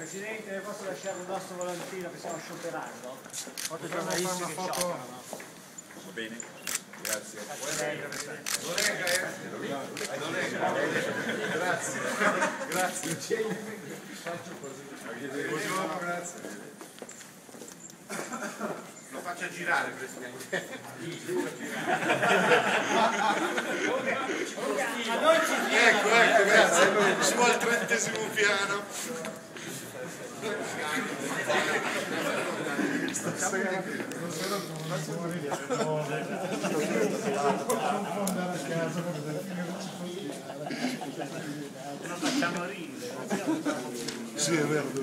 Presidente, posso lasciare il nostro volantino che stiamo scioperando? Fare giornalisti una che foto? scioperano. Va bene, grazie. Grazie. Grazie. Faccio così. Buongiorno, grazie. Lo faccia girare, Presidente. A noi ci Ecco, ecco, grazie. Su al trentesimo piano. Non facciamo ridere. Sì, è vero.